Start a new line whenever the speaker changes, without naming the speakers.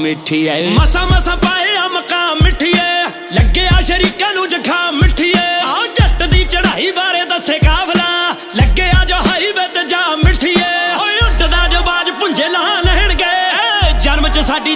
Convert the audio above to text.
ਮਿੱਠੀ ਐ।
ਮਸਾ ਮਸਾ ਪਾਇਆ ਮਕਾ ਮਿੱਠੀ ਐ ਲੱਗਿਆ ਸ਼ਰੀਕਾਂ ਨੂੰ ਜਖਾ ਮਿੱਠੀ ਐ ਆਓ ਜੱਟ ਦੀ ਚੜ੍ਹਾਈ ਬਾਰੇ ਦੱਸੇ ਕਾਫਲਾ। ਲੱਗੇ ਆ ਜੋ ਹਾਈਵੇ ਤੇ ਜਾ ਮਿੱਠੀ ਐ ਓਏ ਉੱਡਦਾ ਜੋ ਬਾਜ ਪੁੰਝੇ ਲਾ ਲੈਣਗੇ। ਜਨਮ ਚ ਸਾਡੀ